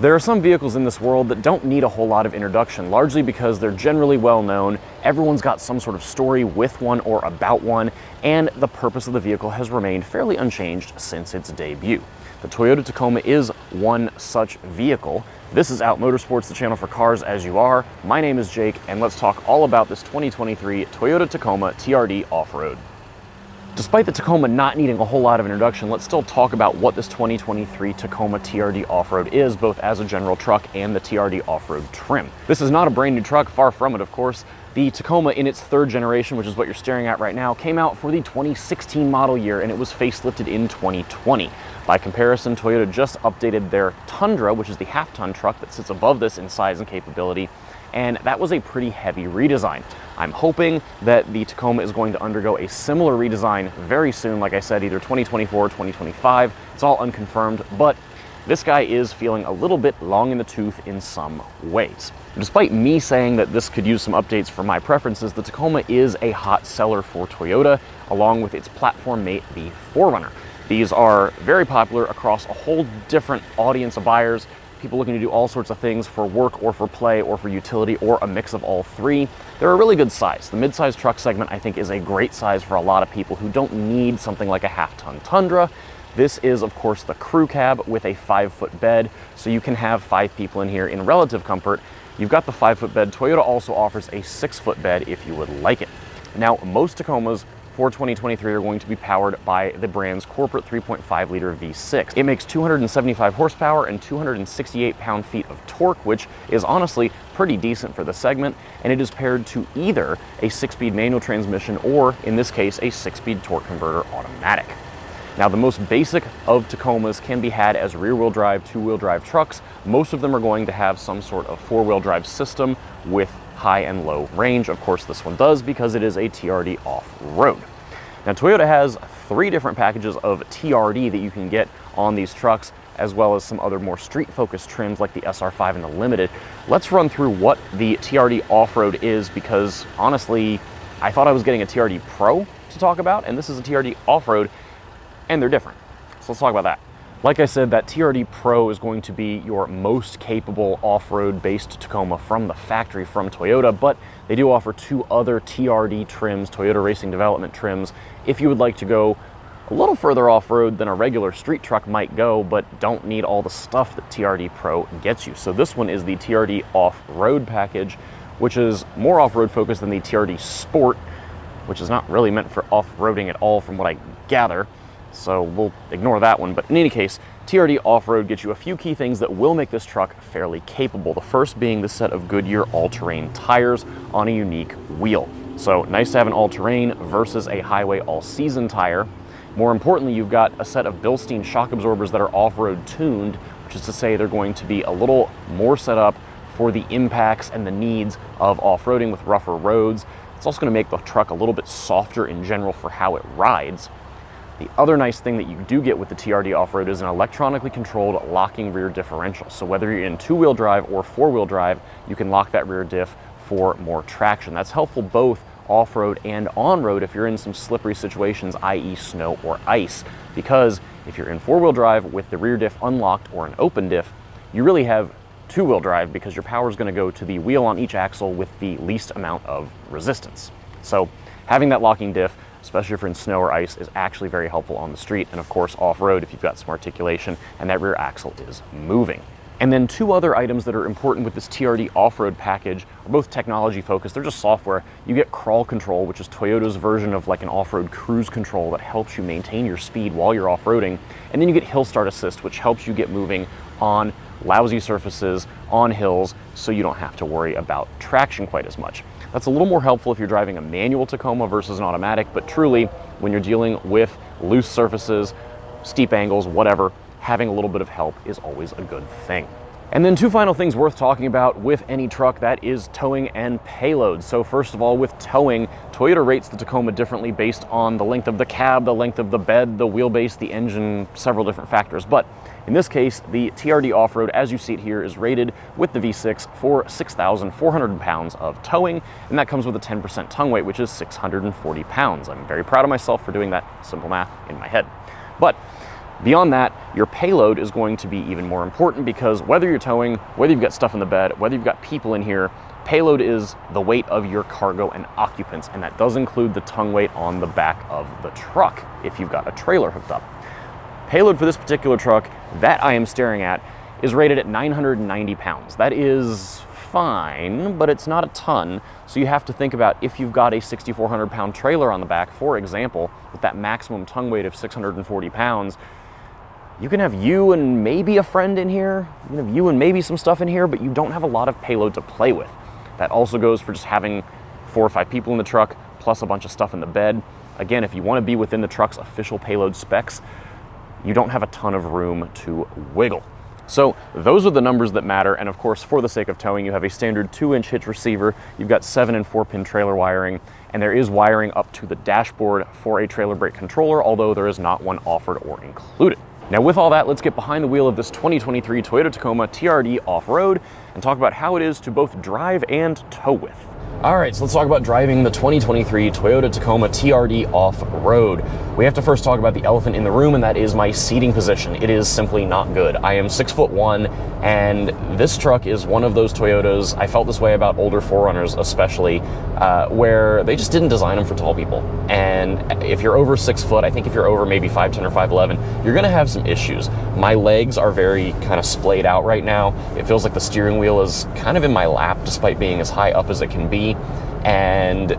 There are some vehicles in this world that don't need a whole lot of introduction, largely because they're generally well known, everyone's got some sort of story with one or about one, and the purpose of the vehicle has remained fairly unchanged since its debut. The Toyota Tacoma is one such vehicle. This is Out Motorsports, the channel for cars as you are. My name is Jake, and let's talk all about this 2023 Toyota Tacoma TRD Off-Road. Despite the Tacoma not needing a whole lot of introduction, let's still talk about what this 2023 Tacoma TRD Off-Road is, both as a general truck and the TRD Off-Road trim. This is not a brand new truck, far from it, of course. The Tacoma in its third generation, which is what you're staring at right now, came out for the 2016 model year and it was facelifted in 2020. By comparison, Toyota just updated their Tundra, which is the half-ton truck that sits above this in size and capability, and that was a pretty heavy redesign. I'm hoping that the Tacoma is going to undergo a similar redesign very soon, like I said, either 2024 or 2025. It's all unconfirmed, but this guy is feeling a little bit long in the tooth in some ways. Despite me saying that this could use some updates for my preferences, the Tacoma is a hot seller for Toyota, along with its platform mate, the 4Runner. These are very popular across a whole different audience of buyers, people looking to do all sorts of things for work or for play or for utility or a mix of all three. They're a really good size. The mid-size truck segment I think is a great size for a lot of people who don't need something like a half-ton Tundra. This is of course the crew cab with a five foot bed, so you can have five people in here in relative comfort. You've got the five foot bed. Toyota also offers a six foot bed if you would like it. Now, most Tacomas for 2023 are going to be powered by the brand's corporate 3.5 liter V6. It makes 275 horsepower and 268 pound-feet of torque, which is honestly pretty decent for the segment, and it is paired to either a six-speed manual transmission or, in this case, a six-speed torque converter automatic. Now, the most basic of Tacomas can be had as rear-wheel drive, two-wheel drive trucks. Most of them are going to have some sort of four-wheel drive system with high and low range. Of course, this one does because it is a TRD off-road. Now, Toyota has three different packages of TRD that you can get on these trucks, as well as some other more street-focused trims like the SR5 and the Limited. Let's run through what the TRD off-road is because honestly, I thought I was getting a TRD Pro to talk about, and this is a TRD off-road, and they're different. So let's talk about that. Like I said, that TRD Pro is going to be your most capable off-road based Tacoma from the factory from Toyota, but they do offer two other TRD trims, Toyota Racing Development trims, if you would like to go a little further off-road than a regular street truck might go, but don't need all the stuff that TRD Pro gets you. So this one is the TRD Off-Road package, which is more off-road focused than the TRD Sport, which is not really meant for off-roading at all from what I gather so we'll ignore that one. But in any case, TRD Off-Road gets you a few key things that will make this truck fairly capable. The first being the set of Goodyear all-terrain tires on a unique wheel. So nice to have an all-terrain versus a highway all-season tire. More importantly, you've got a set of Bilstein shock absorbers that are off-road tuned, which is to say they're going to be a little more set up for the impacts and the needs of off-roading with rougher roads. It's also going to make the truck a little bit softer in general for how it rides. The other nice thing that you do get with the TRD off-road is an electronically controlled locking rear differential. So whether you're in two-wheel drive or four-wheel drive, you can lock that rear diff for more traction. That's helpful both off-road and on-road if you're in some slippery situations, i.e. snow or ice. Because if you're in four-wheel drive with the rear diff unlocked or an open diff, you really have two-wheel drive because your power is going to go to the wheel on each axle with the least amount of resistance. So having that locking diff especially if you're in snow or ice, is actually very helpful on the street. And of course, off-road if you've got some articulation and that rear axle is moving. And then two other items that are important with this TRD off-road package are both technology focused. They're just software. You get crawl control, which is Toyota's version of like an off-road cruise control that helps you maintain your speed while you're off-roading. And then you get hill start assist, which helps you get moving on lousy surfaces, on hills, so you don't have to worry about traction quite as much. That's a little more helpful if you're driving a manual Tacoma versus an automatic, but truly, when you're dealing with loose surfaces, steep angles, whatever, having a little bit of help is always a good thing. And then two final things worth talking about with any truck, that is towing and payload. So first of all, with towing, Toyota rates the Tacoma differently based on the length of the cab, the length of the bed, the wheelbase, the engine, several different factors. But in this case, the TRD Off-Road, as you see it here, is rated with the V6 for 6,400 pounds of towing, and that comes with a 10% tongue weight, which is 640 pounds. I'm very proud of myself for doing that simple math in my head. But Beyond that, your payload is going to be even more important because whether you're towing, whether you've got stuff in the bed, whether you've got people in here, payload is the weight of your cargo and occupants, and that does include the tongue weight on the back of the truck if you've got a trailer hooked up. Payload for this particular truck that I am staring at is rated at 990 pounds. That is fine, but it's not a ton. So you have to think about if you've got a 6,400 pound trailer on the back, for example, with that maximum tongue weight of 640 pounds, you can have you and maybe a friend in here, you can have you and maybe some stuff in here, but you don't have a lot of payload to play with. That also goes for just having four or five people in the truck, plus a bunch of stuff in the bed. Again, if you want to be within the truck's official payload specs, you don't have a ton of room to wiggle. So those are the numbers that matter. And of course, for the sake of towing, you have a standard two inch hitch receiver. You've got seven and four pin trailer wiring, and there is wiring up to the dashboard for a trailer brake controller, although there is not one offered or included. Now with all that, let's get behind the wheel of this 2023 Toyota Tacoma TRD off-road and talk about how it is to both drive and tow with. All right, so let's talk about driving the 2023 Toyota Tacoma TRD off-road. We have to first talk about the elephant in the room, and that is my seating position. It is simply not good. I am six foot one, and this truck is one of those Toyotas. I felt this way about older 4Runners, especially, uh, where they just didn't design them for tall people. And if you're over six foot, I think if you're over maybe 5'10 or 5'11, you're gonna have some issues. My legs are very kind of splayed out right now. It feels like the steering wheel is kind of in my lap, despite being as high up as it can be and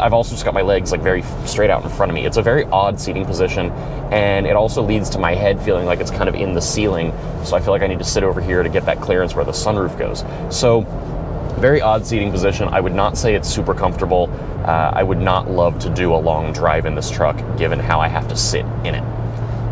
I've also just got my legs like very straight out in front of me. It's a very odd seating position, and it also leads to my head feeling like it's kind of in the ceiling. So I feel like I need to sit over here to get that clearance where the sunroof goes. So very odd seating position. I would not say it's super comfortable. Uh, I would not love to do a long drive in this truck given how I have to sit in it.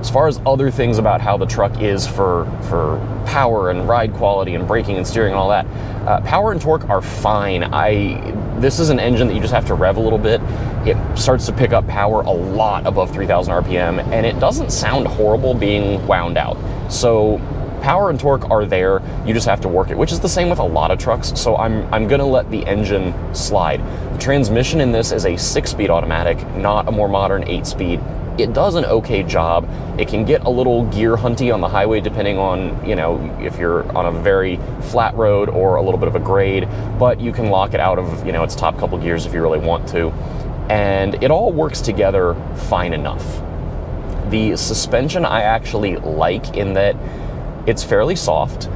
As far as other things about how the truck is for, for power and ride quality and braking and steering and all that, uh, power and torque are fine. I This is an engine that you just have to rev a little bit. It starts to pick up power a lot above 3,000 RPM, and it doesn't sound horrible being wound out. So power and torque are there. You just have to work it, which is the same with a lot of trucks. So I'm, I'm gonna let the engine slide. The transmission in this is a six speed automatic, not a more modern eight speed it does an okay job. It can get a little gear hunty on the highway depending on, you know, if you're on a very flat road or a little bit of a grade, but you can lock it out of, you know, its top couple gears if you really want to. And it all works together fine enough. The suspension I actually like in that it's fairly soft.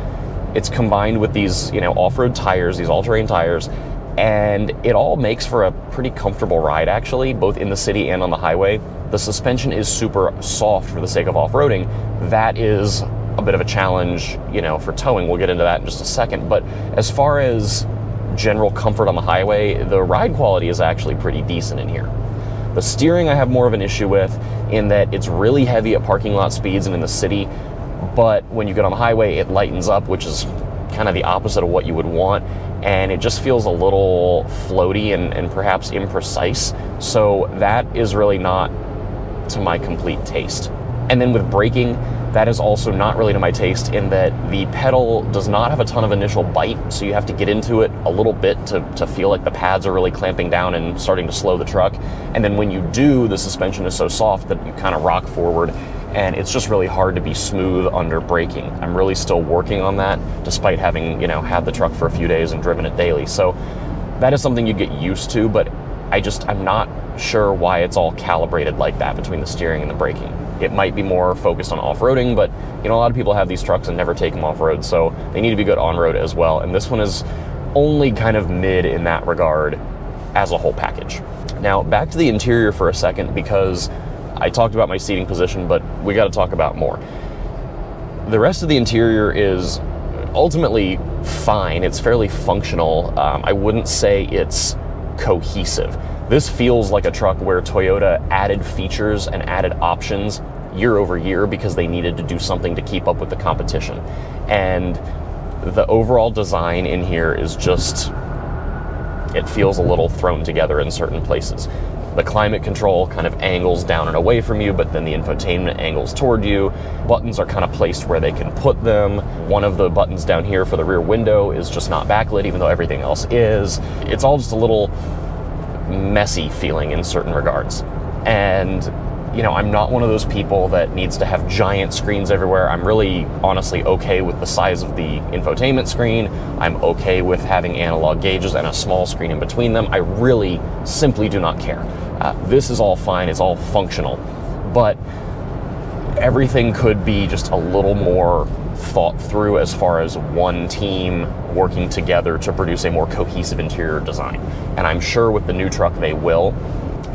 It's combined with these, you know, off-road tires, these all-terrain tires, and it all makes for a pretty comfortable ride actually, both in the city and on the highway. The suspension is super soft for the sake of off-roading. That is a bit of a challenge, you know, for towing. We'll get into that in just a second. But as far as general comfort on the highway, the ride quality is actually pretty decent in here. The steering I have more of an issue with in that it's really heavy at parking lot speeds and in the city, but when you get on the highway, it lightens up, which is kind of the opposite of what you would want. And it just feels a little floaty and, and perhaps imprecise. So that is really not to my complete taste. And then with braking, that is also not really to my taste in that the pedal does not have a ton of initial bite, so you have to get into it a little bit to, to feel like the pads are really clamping down and starting to slow the truck. And then when you do, the suspension is so soft that you kind of rock forward and it's just really hard to be smooth under braking. I'm really still working on that despite having, you know, had the truck for a few days and driven it daily. So that is something you get used to, but I just I'm not sure why it's all calibrated like that between the steering and the braking. It might be more focused on off-roading, but you know a lot of people have these trucks and never take them off-road, so they need to be good on-road as well. And this one is only kind of mid in that regard as a whole package. Now, back to the interior for a second because I talked about my seating position, but we got to talk about more. The rest of the interior is ultimately fine. It's fairly functional. Um, I wouldn't say it's cohesive. This feels like a truck where Toyota added features and added options year over year because they needed to do something to keep up with the competition. And the overall design in here is just, it feels a little thrown together in certain places. The climate control kind of angles down and away from you, but then the infotainment angles toward you. Buttons are kind of placed where they can put them. One of the buttons down here for the rear window is just not backlit, even though everything else is. It's all just a little messy feeling in certain regards. And you know, I'm not one of those people that needs to have giant screens everywhere. I'm really honestly okay with the size of the infotainment screen. I'm okay with having analog gauges and a small screen in between them. I really simply do not care. Uh, this is all fine, it's all functional. But everything could be just a little more thought through as far as one team working together to produce a more cohesive interior design. And I'm sure with the new truck they will.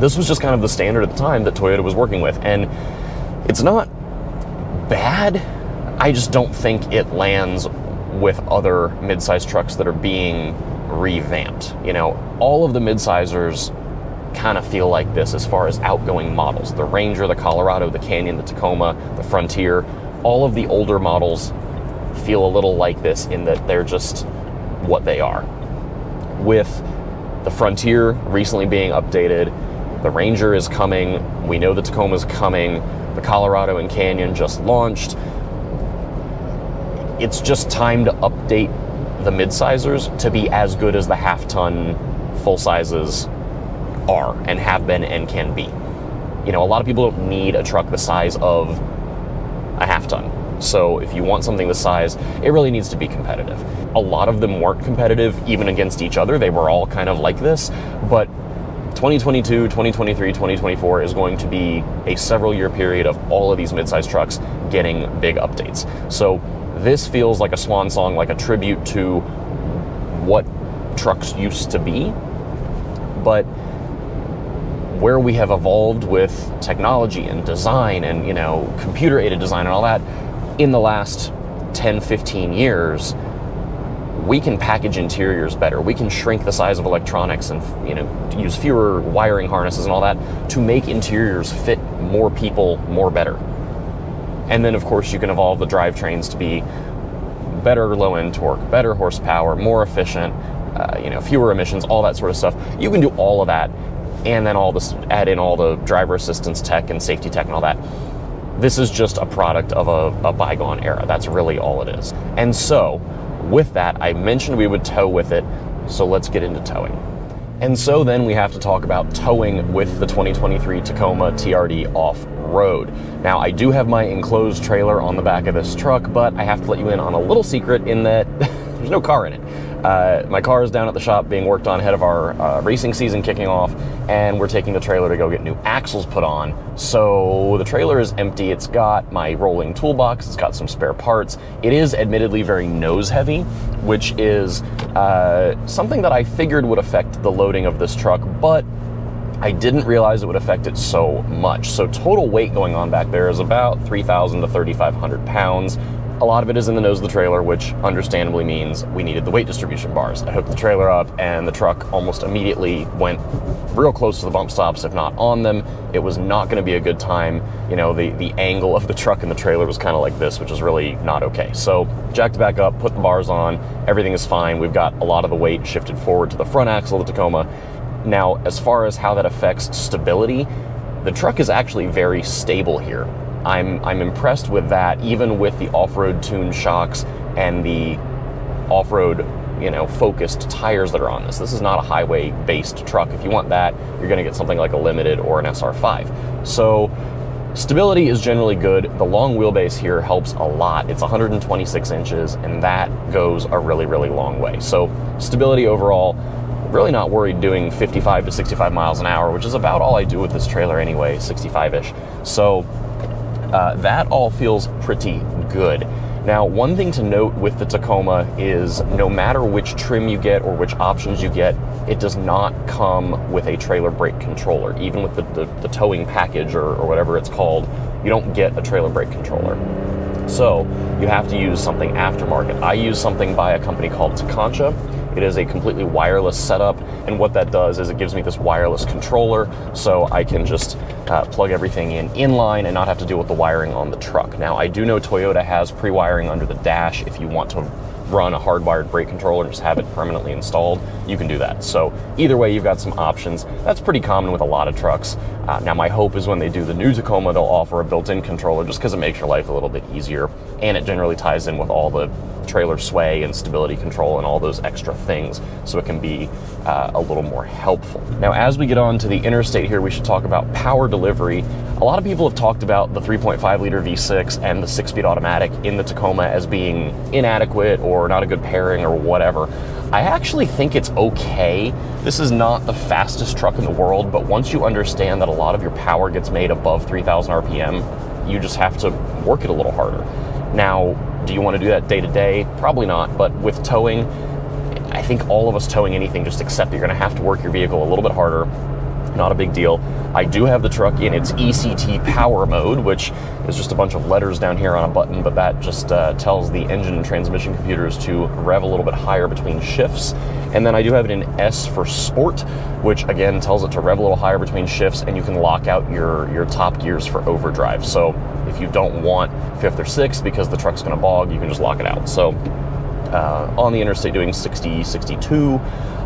This was just kind of the standard at the time that Toyota was working with. And it's not bad. I just don't think it lands with other midsize trucks that are being revamped. You know, all of the midsizers kind of feel like this as far as outgoing models. The Ranger, the Colorado, the Canyon, the Tacoma, the Frontier, all of the older models feel a little like this in that they're just what they are. With the Frontier recently being updated, the Ranger is coming, we know the Tacoma is coming, the Colorado and Canyon just launched. It's just time to update the midsizers to be as good as the half ton full sizes are and have been and can be. You know, a lot of people don't need a truck the size of a half ton. So if you want something the size, it really needs to be competitive. A lot of them weren't competitive even against each other. They were all kind of like this, but 2022, 2023, 2024 is going to be a several year period of all of these midsize trucks getting big updates. So this feels like a swan song, like a tribute to what trucks used to be. But where we have evolved with technology and design and you know computer aided design and all that in the last 10 15 years we can package interiors better we can shrink the size of electronics and you know use fewer wiring harnesses and all that to make interiors fit more people more better and then of course you can evolve the drivetrains to be better low end torque better horsepower more efficient uh, you know fewer emissions all that sort of stuff you can do all of that and then all this add in all the driver assistance tech and safety tech and all that. This is just a product of a, a bygone era. That's really all it is. And so, with that, I mentioned we would tow with it, so let's get into towing. And so then we have to talk about towing with the 2023 Tacoma TRD off road. Now, I do have my enclosed trailer on the back of this truck, but I have to let you in on a little secret in that there's no car in it. Uh, my car is down at the shop being worked on ahead of our uh, racing season kicking off, and we're taking the trailer to go get new axles put on. So the trailer is empty. It's got my rolling toolbox, it's got some spare parts. It is admittedly very nose heavy, which is uh, something that I figured would affect the loading of this truck, but I didn't realize it would affect it so much. So total weight going on back there is about 3,000 to 3,500 pounds. A lot of it is in the nose of the trailer, which understandably means we needed the weight distribution bars. I hooked the trailer up, and the truck almost immediately went real close to the bump stops, if not on them. It was not going to be a good time. You know, the, the angle of the truck and the trailer was kind of like this, which is really not okay. So, jacked back up, put the bars on, everything is fine. We've got a lot of the weight shifted forward to the front axle of the Tacoma. Now, as far as how that affects stability, the truck is actually very stable here. I'm, I'm impressed with that, even with the off-road tuned shocks and the off-road, you know, focused tires that are on this. This is not a highway-based truck. If you want that, you're going to get something like a Limited or an SR5. So stability is generally good. The long wheelbase here helps a lot. It's 126 inches, and that goes a really, really long way. So stability overall, really not worried doing 55 to 65 miles an hour, which is about all I do with this trailer anyway, 65-ish. So uh, that all feels pretty good. Now, one thing to note with the Tacoma is no matter which trim you get or which options you get, it does not come with a trailer brake controller. Even with the, the, the towing package or, or whatever it's called, you don't get a trailer brake controller. So you have to use something aftermarket. I use something by a company called Tekonsha. It is a completely wireless setup, and what that does is it gives me this wireless controller so I can just uh, plug everything in inline and not have to deal with the wiring on the truck. Now, I do know Toyota has pre wiring under the dash if you want to run a hardwired brake controller and just have it permanently installed, you can do that. So either way, you've got some options. That's pretty common with a lot of trucks. Uh, now, my hope is when they do the new Tacoma, they'll offer a built-in controller just because it makes your life a little bit easier, and it generally ties in with all the trailer sway and stability control and all those extra things so it can be uh, a little more helpful. Now, as we get on to the interstate here, we should talk about power delivery. a lot of people have talked about the 3.5 liter V6 and the six speed automatic in the Tacoma as being inadequate or not a good pairing or whatever. I actually think it's okay. This is not the fastest truck in the world, but once you understand that a lot of your power gets made above 3,000 RPM, you just have to work it a little harder. Now, do you want to do that day to day? Probably not, but with towing, I think all of us towing anything just accept that you're going to have to work your vehicle a little bit harder not a big deal. I do have the truck in its ECT power mode, which is just a bunch of letters down here on a button, but that just uh, tells the engine and transmission computers to rev a little bit higher between shifts. And then I do have it in S for sport, which again tells it to rev a little higher between shifts, and you can lock out your, your top gears for overdrive. So if you don't want fifth or sixth because the truck's gonna bog, you can just lock it out. So uh, on the interstate doing 60, 62.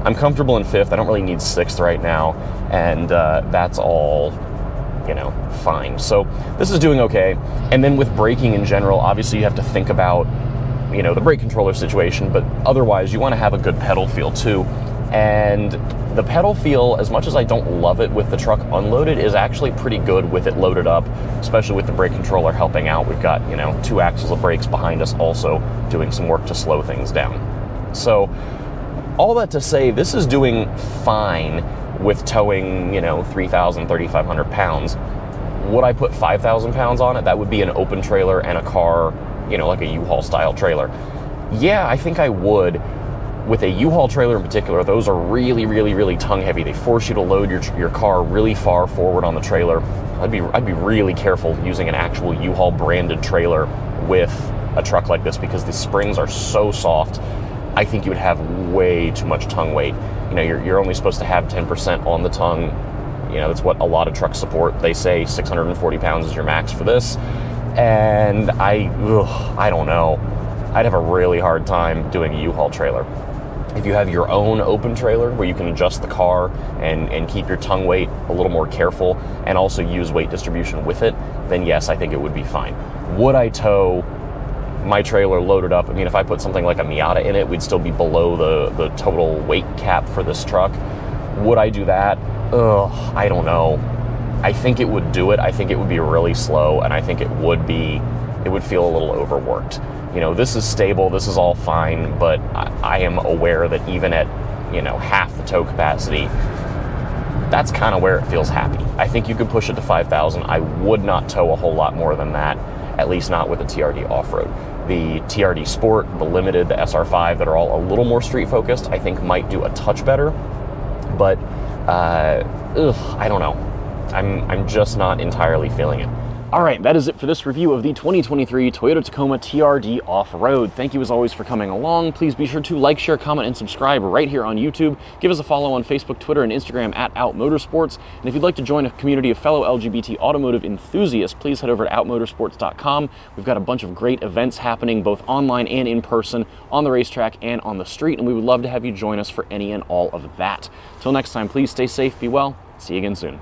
I'm comfortable in fifth. I don't really need sixth right now, and uh, that's all, you know, fine. So this is doing okay. And then with braking in general, obviously you have to think about, you know, the brake controller situation, but otherwise you want to have a good pedal feel too. And the pedal feel, as much as I don't love it with the truck unloaded, is actually pretty good with it loaded up, especially with the brake controller helping out. We've got, you know, two axles of brakes behind us also doing some work to slow things down. So, all that to say, this is doing fine with towing, you know, 3,000, 3,500 pounds. Would I put 5,000 pounds on it? That would be an open trailer and a car, you know, like a U-Haul style trailer. Yeah, I think I would with a U-Haul trailer in particular, those are really, really, really tongue heavy. They force you to load your, your car really far forward on the trailer. I'd be, I'd be really careful using an actual U-Haul branded trailer with a truck like this because the springs are so soft. I think you would have way too much tongue weight. You know, you're, you're only supposed to have 10% on the tongue. You know, that's what a lot of trucks support. They say 640 pounds is your max for this. And I, ugh, I don't know. I'd have a really hard time doing a U-Haul trailer. If you have your own open trailer where you can adjust the car and, and keep your tongue weight a little more careful and also use weight distribution with it, then yes, I think it would be fine. Would I tow my trailer loaded up? I mean, if I put something like a Miata in it, we'd still be below the, the total weight cap for this truck. Would I do that? Ugh, I don't know. I think it would do it. I think it would be really slow, and I think it would be, it would feel a little overworked you know, this is stable, this is all fine, but I, I am aware that even at, you know, half the tow capacity, that's kind of where it feels happy. I think you could push it to 5,000. I would not tow a whole lot more than that, at least not with a TRD off-road. The TRD Sport, the Limited, the SR5 that are all a little more street focused, I think might do a touch better, but uh, ugh, I don't know. I'm, I'm just not entirely feeling it. All right, that is it for this review of the 2023 Toyota Tacoma TRD Off-Road. Thank you as always for coming along. Please be sure to like, share, comment, and subscribe right here on YouTube. Give us a follow on Facebook, Twitter, and Instagram at Out Motorsports. And if you'd like to join a community of fellow LGBT automotive enthusiasts, please head over to outmotorsports.com. We've got a bunch of great events happening both online and in person, on the racetrack and on the street, and we would love to have you join us for any and all of that. Till next time, please stay safe, be well, see you again soon.